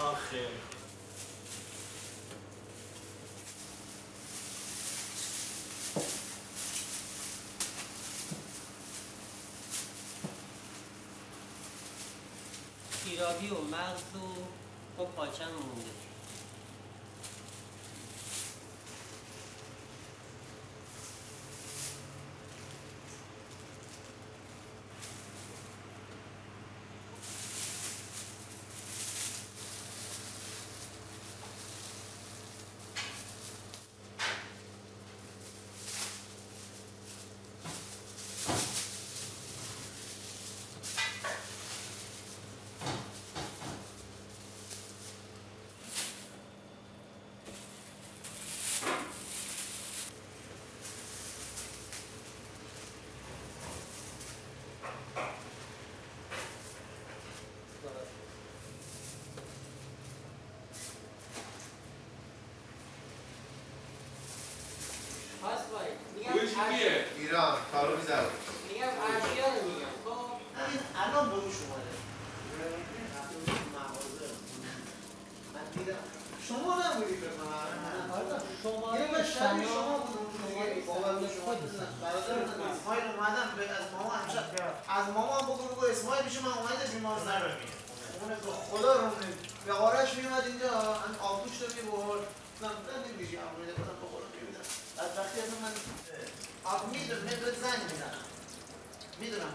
Ach, schön. شیرابی و مغز و خب پاچم مونده پاس باید میگم بویش کیه؟ ایران کارو می‌زد میگم اشیا رو میگم خب این الان بروش اومده مغازه شما نبودی به من. یه شما شما بود. شماره باور به شما برادر من اسماعیل اومدم از ماما امشب از ماما بگو بگو اسماعیل پیش من اومده بیمارستان اون به خدا رو به آرش میومد اینجا. آبوش رو می‌برد. من من نمیشه آمده بودم میبودم بعد وقتی از من آب می‌دونم زنگ می‌زنم. می‌دونم.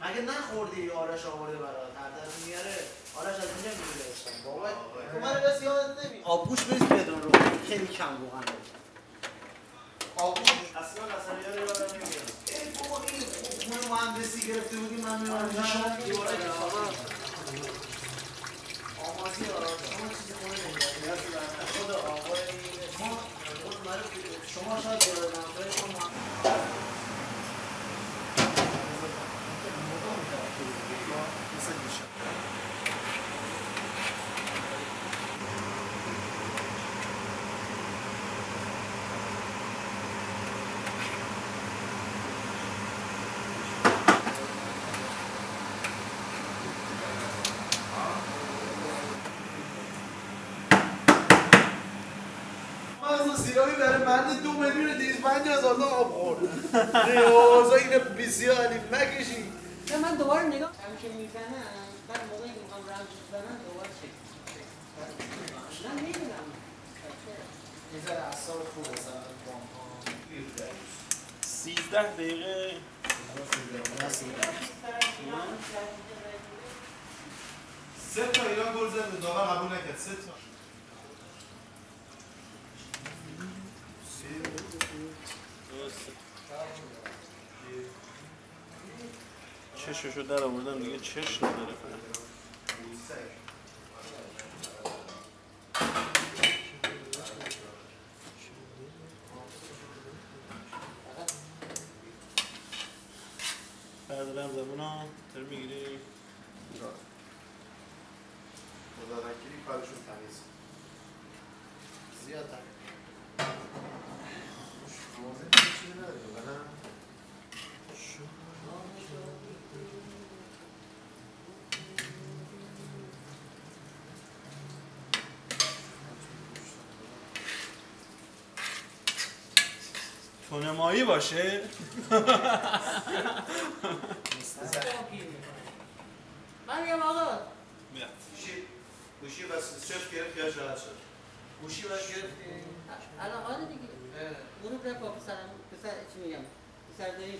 مگه نخوردی آرش آورده برات؟ هر دفعه میاره. آرش از اینجا می‌گیره بابا تو من بس یادت نمی آبگوش بریز بدون رو. خیلی کم روغن آبگوش اصلا اصلا یاد یادم نمیاد. ای بابا این خونه مهندسی گرفته بودی من میارم شما دیواره آمازی آراد شما چیزی خونه نمیاد خدا آقای ما خود معروف شما شاید یاد نمیاد شما مغز سیرامی مرد دو میلیون دیز پنج هزار تا آب خورد ریاضا اینه بسیاری نکشی. نه من دوباره نگاه همیشه می‌زنم بعد موقعی که می‌خوام رمز بزنم دوباره چک نه نمی‌دونم. یه ذره اعصاب خوب مثلا سیزده دقیقه. سه تا ایران گل زد داور قبول نکرد. سه تا. چششو در آوردم دیگه چش نداره. بردارم زمان ها تر می‌گیری. خدا وکیلی کارشون تمیز. زیاد تر تونمایی باشه. من میگم آقا. میاد. گوشی بس شف گرفت خیالش راحت شد. گوشی باش گرفتی الان آره دیگه. با پسرم. پسر چی میگم؟ پسر این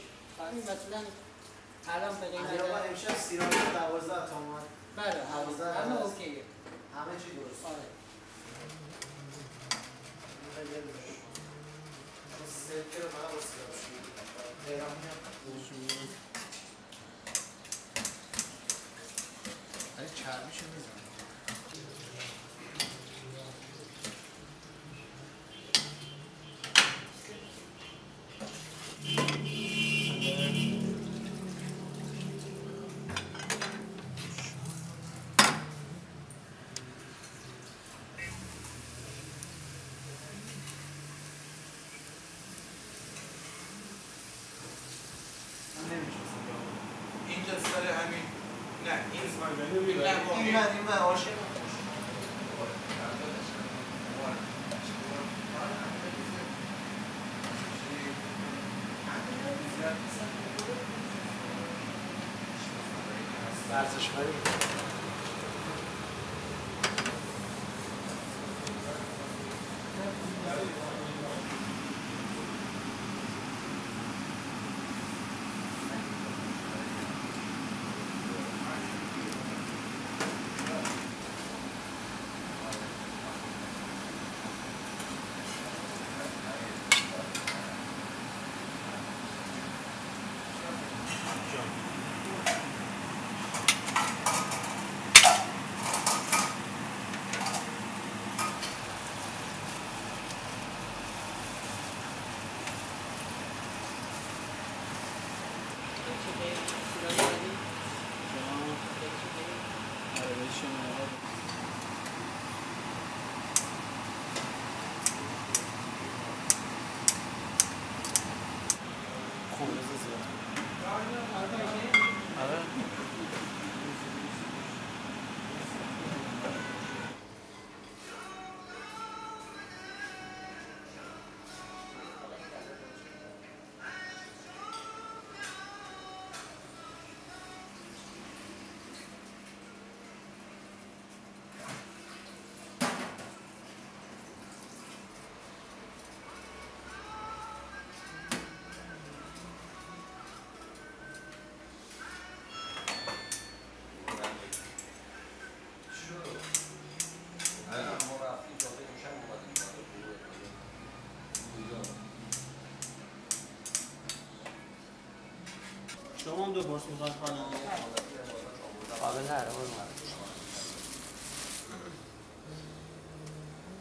مثلا الان به قیمت امشب سیرامی دوازده تا اومد. بله دوازده همه. اوکیه. همه چی درست. آره. Hani çağırmışsınız mı? این من آره دو برس می‌خواید خانم. قابل اون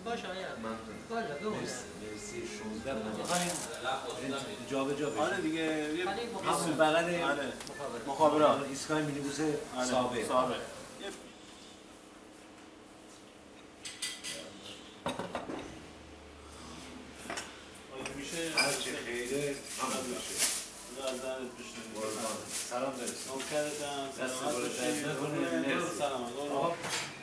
باشه آیا باشه بمونه جا به جا بشه آره دیگه همون بغل آره. مخابره مخابرات. ایستگاه مینیبوس آره سابق. سابق. هرچی خیره همون بشه از دهنت. قربان. سلام برسون نوکرتم دست سلامت برو باشی.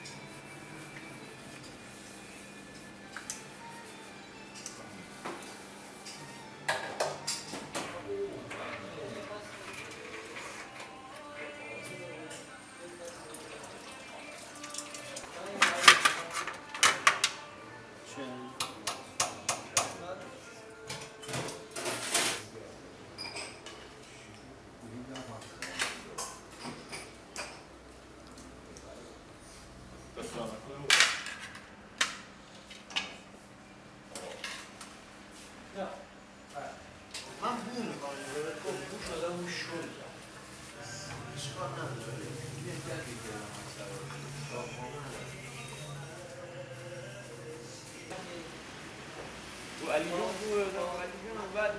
Ligue 1, on va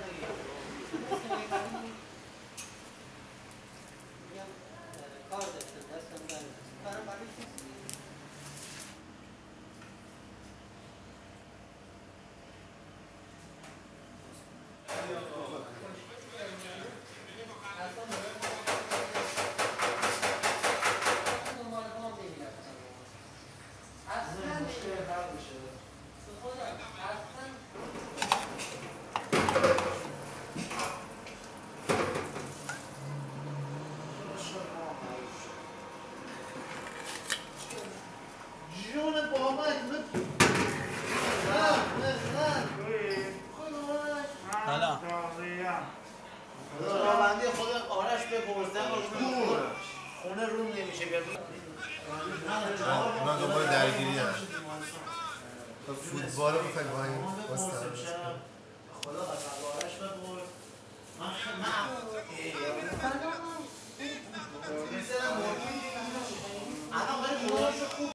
دنبال درگیری هم. فوتبال رو بخواهی با این باستن خدا آرش ببر من من الان خوب